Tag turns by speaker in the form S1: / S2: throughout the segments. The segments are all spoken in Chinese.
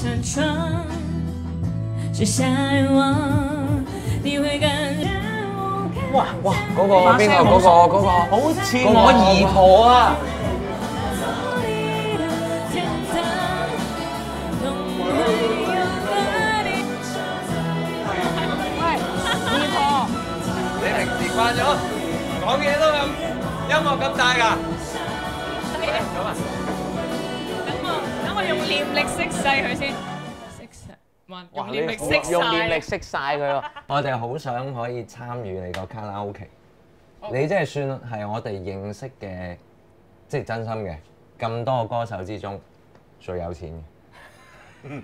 S1: 扇窗，是向往，你会感觉我看
S2: 哇哇，嗰個邊個？嗰個嗰個
S3: 好似我姨婆啊！慣咗講嘢都咁音樂咁大㗎？咁啊！
S1: 用念力熄晒佢先，熄晒，哇！用念力熄晒，
S2: 用念力熄晒佢喎。我哋好想可以參與你個卡拉 OK，你真係算係我哋認識嘅，即係真心嘅咁多個歌手之中最有錢嘅。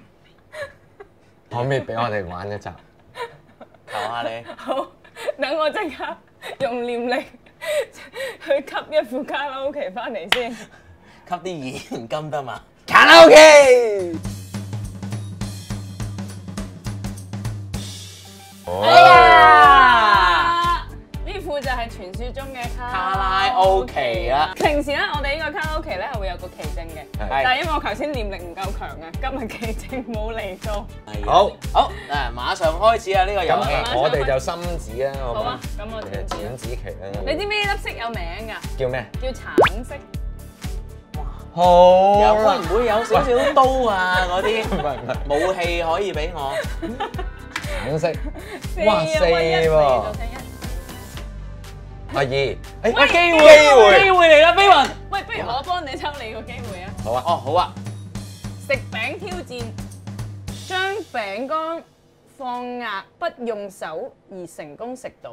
S2: 可唔可以俾我哋玩一集？
S3: 求下你。
S1: 好，等我即刻用念力 去吸一副卡拉 OK 翻嚟先。
S3: 吸啲現金得嘛？
S2: 卡拉 OK。
S1: 哎呀！呢副就係傳説中嘅卡
S3: 卡拉 OK 啦
S1: 平時咧，我哋呢個卡拉 OK 咧係會有個奇證嘅，但係因為我頭先念力唔夠強啊，今日奇證冇嚟到。
S2: 好，
S3: 好，誒，馬上開始啊！呢個遊戲。
S2: 我哋就心紙啦，好
S1: 好啊
S2: 嘛？
S1: 咁我
S2: 誒
S1: 點知啊
S2: 剪紙旗啦。
S1: 你知唔知呢粒色有名㗎？
S2: 叫咩？
S1: 叫橙色。
S2: 好
S3: 又會唔會有少少刀啊嗰啲
S2: 唔係唔係
S3: 武器可以俾我？
S2: 橙色。
S1: 四
S2: 哇四喎阿二，誒
S1: 喂
S3: 機會
S2: 機會
S3: 機會嚟啦，飛雲。
S1: 喂，不如我幫你抽你個機會啊！
S2: 好啊。
S3: 哦，好啊。
S1: 食餅挑戰，將餅乾放壓不用手而成功食到。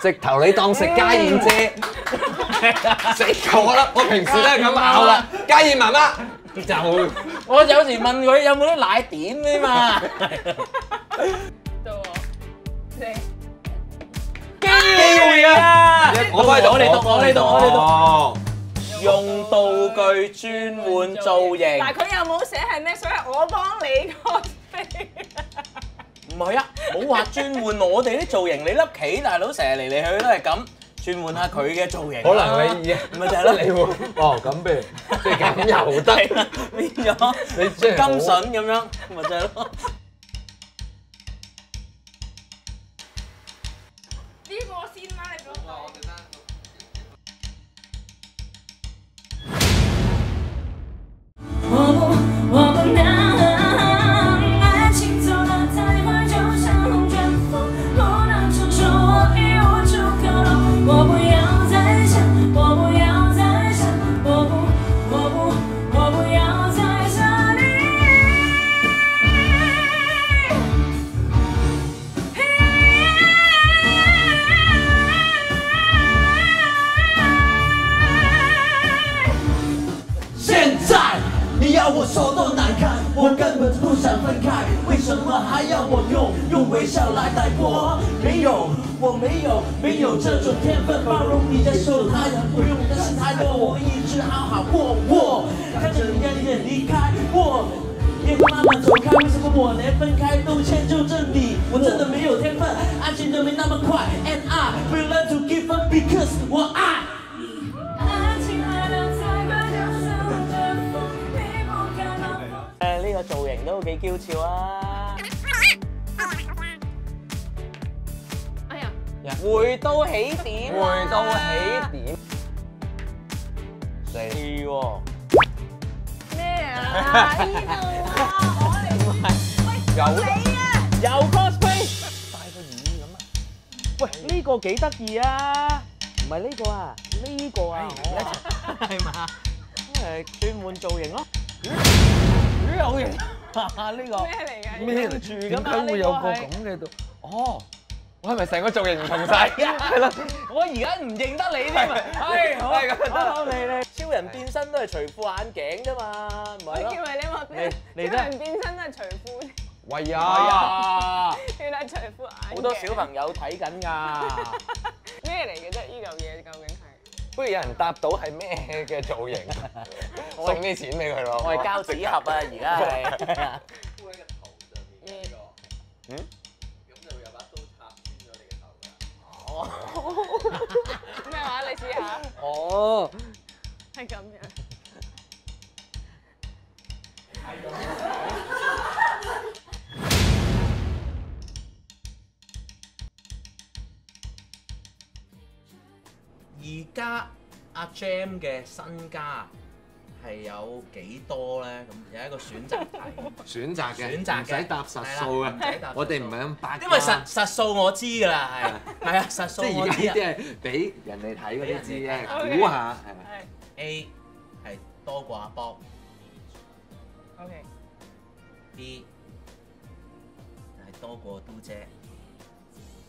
S2: 直頭你當食家燕姐，食我啦！我平時都係咁咬啦。家燕媽媽就
S3: 我有時問佢有冇啲奶點啫嘛。
S1: 到我，你
S3: 機會啊！
S2: 我幫你讀，
S3: 我哋讀，我你讀，我你讀。
S2: 哦
S3: 用道具轉換造型。
S1: 但係佢又冇寫係咩，所以我幫你個飛。
S3: 唔係啊，冇話轉換我哋啲造型，你粒棋大佬成日嚟嚟去去都係咁，轉換下佢嘅造型啊。
S2: 可能你
S3: 咪就係咯，
S2: 你會哦咁譬如即係咁又得，
S3: 變咗
S2: 你即係
S3: 金筍咁樣，咪就係咯。
S1: 我
S4: 根本不想分开，为什么还要我用用微笑来带过？没有，我没有，没有这种天分，包容你的手太阳不用担心太多，我一直好好过我，看着你远远离开我。也会慢慢走开，为什么我连分开都迁就着你？我真的没有天分，爱情就没那么快。And I will learn to give up because 我。爱
S3: 個造型都幾嬌俏啊！
S1: 哎呀，
S3: 回到起點，
S2: 回到起點。四
S3: 係喎，
S1: 咩啊？呢度啊，我嚟。
S2: 有
S1: 你啊！
S3: 有 cosplay，戴個耳咁啊！喂，呢個幾得意啊！唔係呢個啊，呢個啊，係嘛？誒轉換造型咯，咦有型啊！呢個
S1: 咩嚟㗎？
S2: 咩
S3: 住
S2: 點
S3: 㗎嘛
S2: 解會有個咁嘅度？哦，我係咪成個造型唔同晒？係啦，
S3: 我而家唔認得你添啊！係好，
S2: 係咁得
S3: 你你超人變身都係除褲眼鏡啫嘛，唔係咯
S1: 我以？為你話
S3: 嚟嚟得
S1: 超人變身都係除褲。
S2: 喂
S3: 係
S2: 呀！
S3: 啊，
S1: 原來除副眼鏡
S3: 好多小朋友睇緊㗎。
S1: 咩嚟嘅啫？呢嚿嘢究竟係？
S2: 不如有人答到係咩嘅造型，送啲錢俾佢咯。
S3: 我係膠紙盒啊，而家係。
S1: 嗯
S3: 哦
S1: 咩話？你試下，
S3: 哦，
S1: 係咁樣。
S3: 而家阿 Jam 嘅身家係有幾多咧？咁有一個選擇題，
S2: 選擇嘅，
S3: 選擇嘅
S2: 唔使答實數嘅。我哋唔係咁八，
S3: 因為實實數我知㗎啦，係 係啊，實數
S2: 即係
S3: 我知啊。
S2: 而家呢啲係俾人哋睇嗰啲知啫，估下係咪
S3: ？A 係多過阿 Bob。
S1: ，OK。
S3: B 係多過嘟姐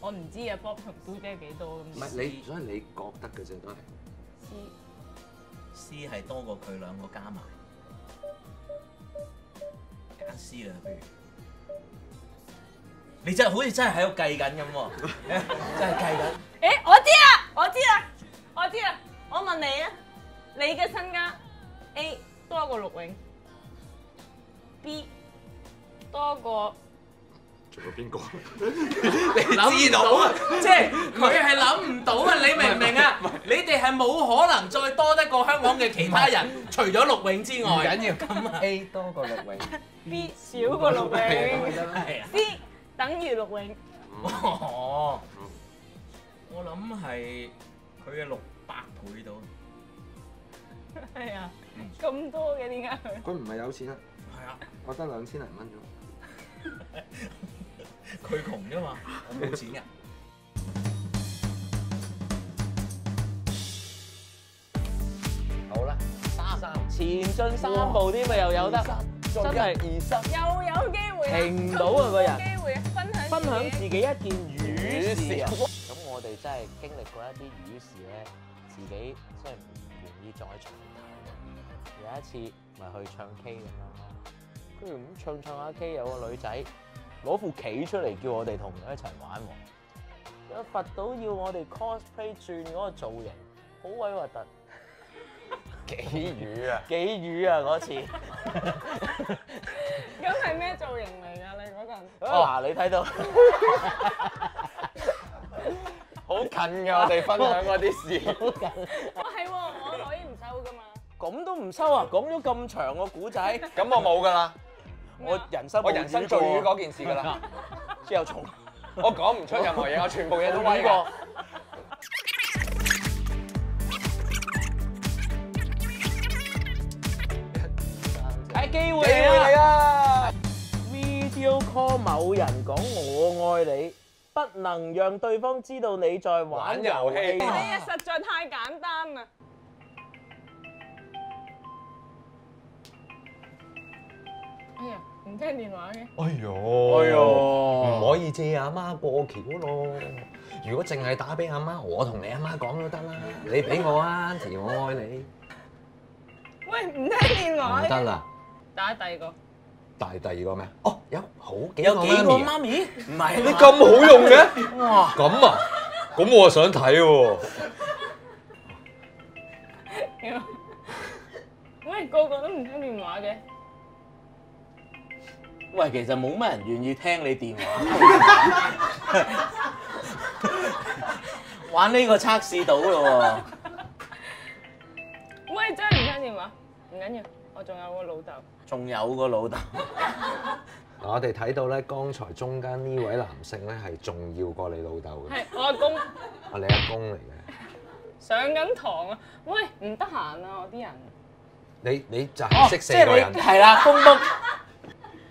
S1: 我唔知啊，Bob 同嘟姐幾多咁。
S2: 唔係你，所以你覺得嘅啫，都係。
S3: C C 係多過佢兩個加埋，揀 C 啦，不如。你真係好似真係喺度計緊咁喎，真係計緊。
S1: 誒，我知啦，我知啦，我知啦。我問你啊，你嘅身家 A 多過陸永，B 多過
S2: 仲有邊個？
S3: 你諗唔到啊！即係佢係諗唔到啊！你明唔明啊？你哋係冇可能再多得過香港嘅其他人，除咗陸永之
S2: 唔
S3: 外。
S2: 緊要
S3: 咁啊
S2: ，，A 多過陸永。
S1: B 少過陸永
S3: 係啊。
S1: ，C 等於陸永。
S3: 哦，我諗係佢嘅六百倍到。
S1: 係啊，咁多嘅點解佢？
S2: 佢唔係有錢啊，
S3: 係啊，
S2: 我得兩千零蚊啫。
S3: 佢窮啫嘛，我冇錢㗎。
S2: 好啦，三三
S3: 前進三步添咪又有得，真係
S2: 二十。
S1: 又有機會啊！
S3: 停唔到啊個人
S1: 有機會啊分享
S3: 分享自己一件魚事啊！咁我哋真係經歷過一啲魚事咧，自己真係唔願意再重提。有一次咪去唱 K 咁樣咯，跟住咁唱唱下 K，有個女仔攞副棋出嚟叫我哋同佢一齊玩喎，有罰到要我哋 cosplay 轉嗰個造型，好鬼核突，
S2: 幾魚啊！
S3: 幾魚啊嗰次！
S1: 咁係咩造型嚟㗎？你嗰陣？
S3: 嗱你睇到。
S2: 好近㗎，我哋分享嗰啲事。
S1: 哇係喎，我可以唔收㗎嘛？
S3: 咁都唔收啊！講咗咁長個古仔，
S2: 咁我冇㗎啦，
S3: 我人生
S2: 我人生最魚嗰件事㗎啦，
S3: 之後從
S2: 我講唔出任何嘢，我全部嘢都威
S3: 呢
S2: 過。
S3: 個係 機會啊
S2: 啊
S3: ！！Video call 某人講我愛你，不能讓對方知道你在玩遊
S2: 戲
S3: 戲。
S1: 呢嘢實在太簡單聽電話嘅，
S2: 哎呦，
S3: 哎呦
S2: 唔可以借阿媽過橋咯。如果淨係打俾阿媽，我同你阿媽講都得啦。你俾我啊，Auntie，我愛你。
S1: 喂，唔聽電話，
S2: 唔得啦，
S1: 打第二個。
S2: 大第二個咩？哦，有好幾
S3: 有
S2: 個
S3: 幾個
S2: 媽咪啊。
S3: 媽咪？唔係
S2: 你咁好用嘅？
S3: 哇！
S2: 咁啊？咁我想睇喎。
S1: 喂，個個都唔聽電話嘅，
S3: 喂，其實冇乜人願意聽你電話。玩呢個測試到咯喎。
S1: 喂，真係唔聽電話，唔緊要，我仲有個老豆。
S3: 仲有個老豆，
S2: 我哋睇到咧，剛才中間呢位男性咧係重要過你老豆嘅，
S1: 係我阿公
S2: 啊你阿公嚟嘅。
S1: 上緊堂啊！喂，唔得閒啊，我啲人。
S2: 你你就係識四個人
S3: 你係啦，風風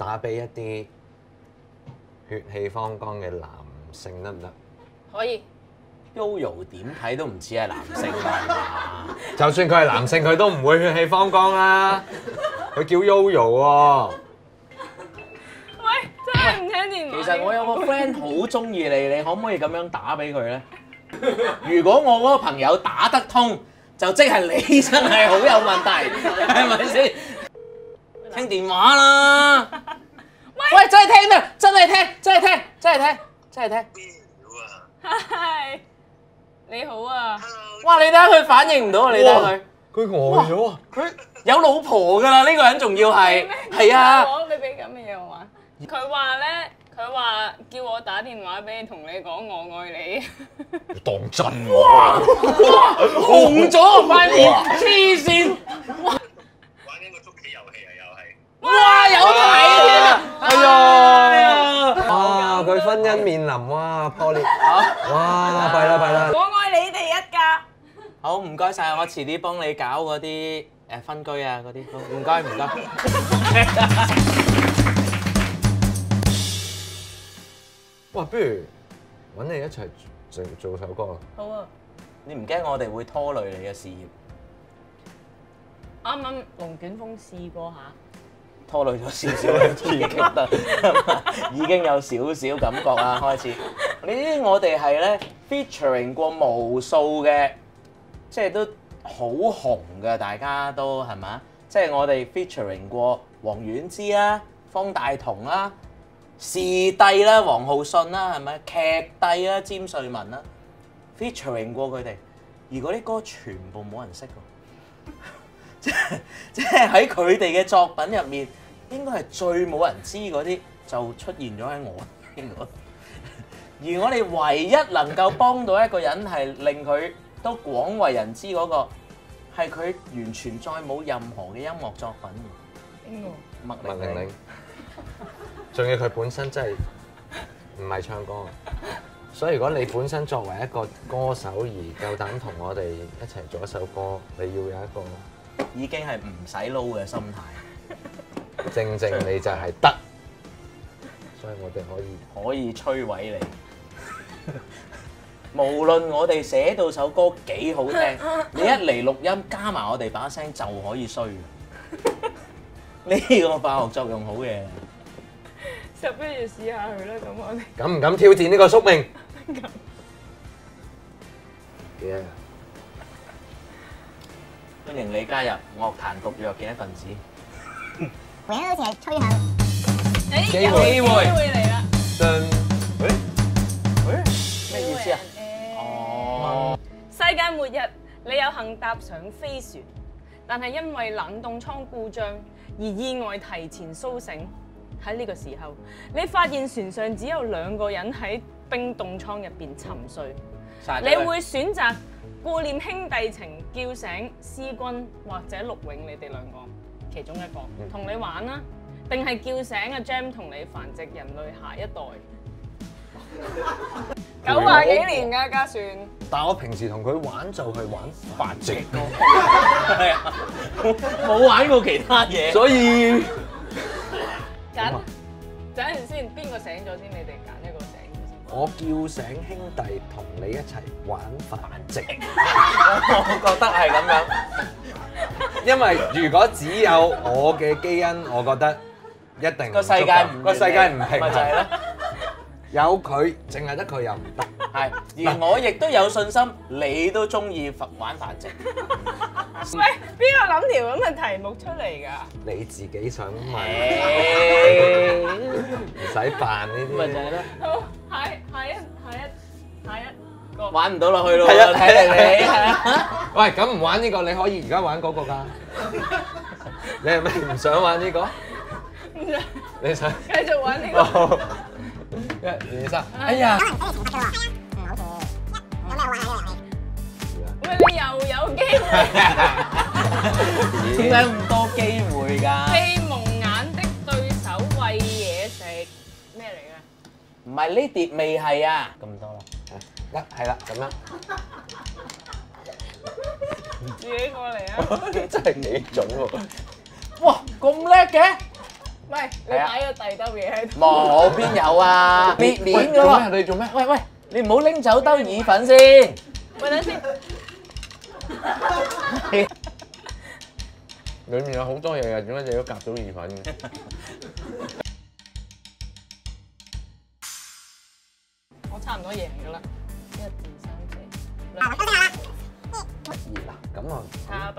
S2: 打俾一啲血氣方剛嘅男性得唔得？
S1: 可以
S3: ，Yoyo 點睇都唔似係男性㗎嘛？
S2: 就算佢係男性，佢都唔會血氣方剛啦。佢叫 Yoyo 喎。
S1: 喂，真係唔聽電話。
S3: 其實我有個 friend 好中意你，你可唔可以咁樣打俾佢咧？如果我嗰個朋友打得通，就即係你真係好有問題，係咪先？聽電話啦！喂，真係聽咩？真係聽，真係聽，真係聽，真係聽。
S1: 嗨，你好啊，
S3: 哇！你睇下佢反應唔到啊！你睇下佢，
S2: 佢呆咗啊！
S3: 佢有老婆㗎啦！呢個人仲要係係啊！
S1: 我你俾咁嘅嘢我玩。佢話咧，佢話叫我打電話俾你，同你講我愛你。
S2: 當真喎！
S3: 紅咗塊面，黐線！哇！有睇添啊！
S2: 哎呀！哇！佢婚姻面臨哇破裂，哇！弊啦弊啦！
S1: 我爱你哋一家。
S3: 好唔該晒，我遲啲幫你搞嗰啲誒分居啊嗰啲，好唔該唔該。
S2: 哇！不如揾你一齊做做首歌啊！
S1: 好啊，
S3: 你唔驚我哋會拖累你嘅事業？
S1: 啱啱龍捲風試過下，
S3: 拖累咗少少嘅刺激得，已經有少少感覺啦，開始。你知我哋係咧 featuring 過無數嘅，即係都好紅嘅，大家都係咪？即係我哋 featuring 過黃婉之啦、方大同啦、視帝啦、黃浩信啦，係咪？劇帝啦、詹瑞文啦，featuring 過佢哋，而嗰啲歌全部冇人識㗎。即係即係喺佢哋嘅作品入面，應該係最冇人知嗰啲，就出現咗喺我 邊度。而我哋唯一能夠幫到一個人係令佢都廣為人知嗰、個，係佢完全再冇任何嘅音樂作品
S1: 邊個？
S3: 嘅。麥
S2: 麥玲玲
S3: 玲玲，，
S2: 仲要佢本身真係唔係唱歌，所以如果你本身作為一個歌手而夠膽同我哋一齊做一首歌，你要有一個
S3: 已經係唔使撈嘅心態，
S2: 正正你就係得，所以我哋可以。
S3: 可以摧毀你。無論我哋寫到首歌幾好聽，你一嚟錄音加埋我哋把聲就可以衰。呢個化學作用好嘅。
S1: 就不如試下佢啦，咁我哋。
S2: 敢唔敢挑戰呢個宿命？Yeah
S3: 歡迎你加入樂壇毒藥嘅一份子。
S5: 回應好似係吹下。
S1: 誒，
S2: 機
S1: 有
S2: 會
S1: 機會嚟啦。
S2: 真
S3: 咩意思啊？哦，
S1: 世界末日，你有幸搭上飛船，但係因為冷凍倉故障而意外提前甦醒。喺呢個時候，你發現船上只有兩個人喺冰凍倉入邊沉睡。你會選擇顧念兄弟情，叫醒思君或者陸永你哋兩個其中一個同你玩啦，定係叫醒阿 Jam 同你繁殖人類下一代？九百幾年㗎家算，
S2: 但我平時同佢玩就係玩繁殖咯，
S3: 係啊，冇玩過其他嘢。
S2: 所以
S1: 揀等陣先，邊個醒咗先？你哋揀一個醒咗先。
S2: 我叫醒兄弟同你一齊玩繁殖，
S3: 我覺得係咁樣。
S2: 因為如果只有我嘅基因，我覺得一定
S3: 個世界唔
S2: 個世界唔平衡。有佢淨係得佢又唔得。
S3: 係，而我亦都有信心，你都中意玩繁殖。
S1: 喂，邊個諗條咁嘅題目出嚟㗎？
S2: 你自己想問，
S3: 誒
S2: 唔使扮呢啲。
S3: 咪就係咯，
S1: 好，下一下一下一下一個。
S3: 玩唔到落去咯。
S2: 係啊
S3: 睇嚟你係啊。
S2: 喂，咁唔玩呢個，你可以而家玩嗰個㗎。你係咪唔想玩呢個？你想？
S1: 繼續玩呢個。
S2: 哦一、二、三，哎呀！
S1: 喂，你又有機會。
S3: 點解咁多機會㗎？
S1: 被蒙眼的對手餵嘢食，咩嚟嘅？
S3: 唔係呢碟未係啊。咁多啦。
S2: 一係啦，咁樣。
S1: 自己過嚟啊！
S2: 真係幾種喎！
S3: 哇，咁叻嘅？
S1: 喂，你擺個第兜嘢喺度。
S3: 冇邊有啊？裂面㗎喎。
S2: 你做咩？
S3: 喂喂，你唔好拎走兜意粉先。
S1: 喂，等先。
S2: 裡面有好多嘢嘅，點解你都夾到意粉嘅？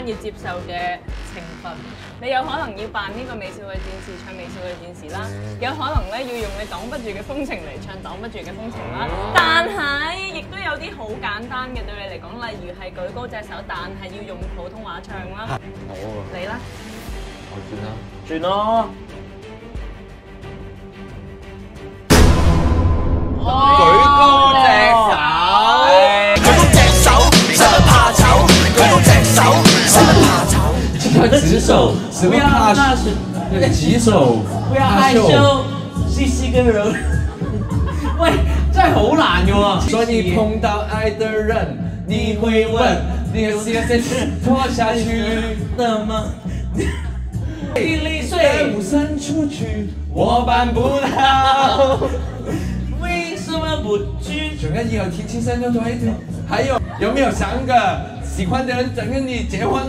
S5: 間要接受嘅懲罰。你有可能要扮呢個美少女戰士唱美少女戰士啦，有可能咧要用你擋不住嘅風情嚟唱擋不住嘅風情啦。但係亦都有啲好簡單嘅對你嚟講，例如係舉高隻手，但係要用普通話唱啦。
S2: 我
S5: 你啦，
S2: 我轉啦。
S3: 轉咯。
S2: 舉快举手。
S4: 不要那是举手
S3: 不要害羞嘻嘻跟人喂这样好懒哟
S2: 所以碰到爱的人你会问你的膝盖先脱下去的吗你一粒水带我伸出去我办不到
S3: 为什么不去
S2: 整个要个提起身就一了还有有没有三个喜欢的人想跟你结婚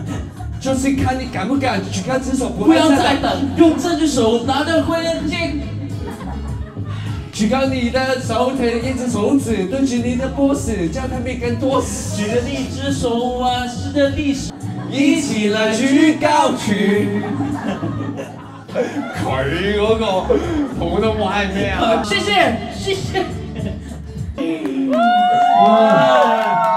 S2: 就是看你敢不敢举高只手，不
S3: 不要再等，用这只手拿着婚戒。
S2: 举高你的手腿，一只手指对起你的脖子，叫他们更多
S3: 舉着一只手啊，試着历史。
S2: 一起来举高举。佢嗰個普通話係咩啊？
S3: 謝謝，謝謝。
S2: 哇！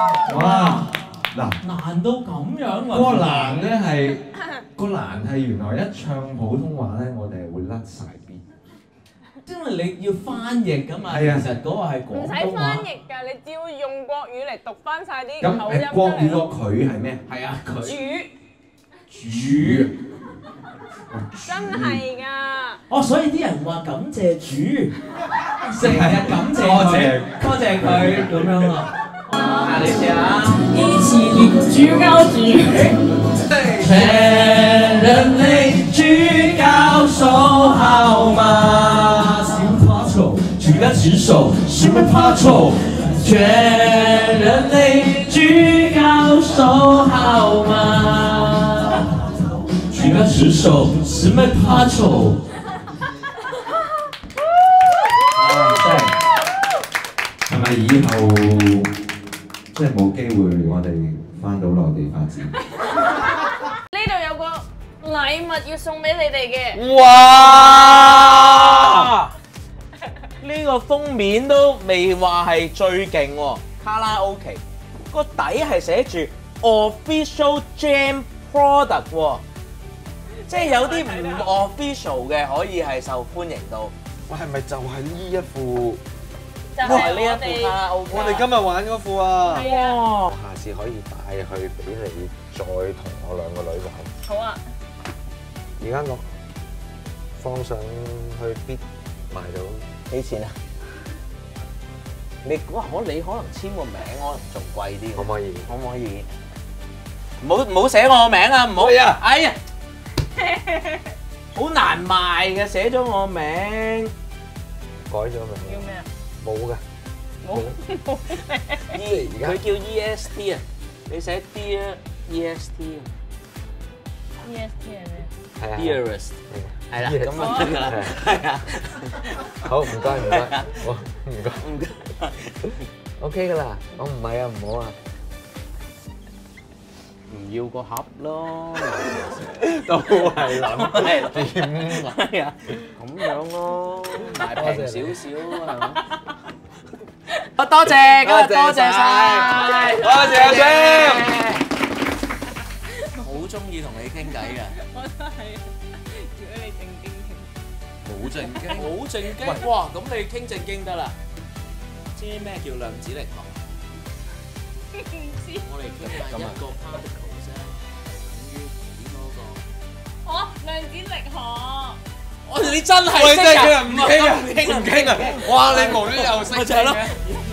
S2: 嗱，
S3: 難到咁樣啊！
S2: 嗰個難咧係 個難係原來一唱普通話咧，我哋係會甩晒邊。
S3: 因為你要翻譯噶嘛，其
S2: 係啊
S3: 實嗰個係
S5: 唔使
S3: 廣東話。
S5: 翻譯㗎，你只要用國語嚟讀翻晒啲
S2: 咁
S5: 口音
S2: 誒國語個。佢係咩？
S3: 係啊，佢
S5: 主
S2: 主
S5: 真係㗎。
S3: 哦，所以啲人話感謝主，成日感謝
S2: 多謝
S3: 佢，多謝佢咁樣啊。
S5: 一起举高举。
S3: 全人类举高手好嗎？什麼怕醜？舉高舉手，什麼怕醜？全人类举高手好吗？举高舉手，什 麼怕醜？
S2: 真係係咪以後即係冇機會我哋翻到內地發展？
S5: 呢度有個禮物要送俾你哋嘅。
S3: 哇！呢個封面都未話係最勁喎，卡拉 OK 個底係寫住 Official Jam Product 喎，即係有啲唔 official 嘅可以係受歡迎到。
S6: 喂，係咪就係呢一副？
S5: 就係
S3: 哇！呢一
S5: 我
S3: 副卡拉 OK，
S6: 我哋今日玩嗰副啊！
S5: 係啊，
S3: 哇！
S6: 下次可以帶去俾你，再同我兩個女玩。
S5: 好啊，
S6: 而家我放上去必賣到。
S3: 幾錢啊？你哇！可你可能簽個名，可能仲貴啲。
S6: 可唔可以？
S3: 可唔可以？唔好唔好寫我個名啊！唔好
S6: 係啊
S3: 哎呀，好難賣嘅，寫咗我名。
S6: 改咗名
S5: 叫
S6: 名？
S5: 咩啊？
S6: 冇㗎。
S5: 冇冇
S3: E
S6: 而家
S3: 佢叫 EST 啊，你寫 Dear EST 啊
S5: EST 係咩？
S6: 係啊。
S3: ，Dearest 係啦，咁啊得㗎啦，係啊，
S6: 好，唔該唔該，好唔該。
S3: 唔該。
S6: OK 噶啦，我唔係啊，唔好啊。
S3: 唔要個盒咯，
S6: 都係諗
S3: 係
S6: 點啊？
S3: 係啊，咁樣咯，賣平少少係咪？啊，多謝，今日多謝晒，
S6: 多謝阿 Sam
S3: 好中意同你傾偈嘅。
S5: 我都係，如果你正經傾。
S3: 好正經，好正經。哇，咁你傾正經得啦。知咩叫量子力學？
S5: 唔知
S3: 我哋傾下一個 particle
S5: 量子力学。
S3: 我你真係
S6: 喂，
S3: 識
S6: 真係
S3: 啊！
S6: 唔傾啊，唔傾啊，
S3: 唔
S6: 唔傾啊！哇，你無端又識
S3: 咪就係咯
S6: 嘅。